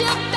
Yeah.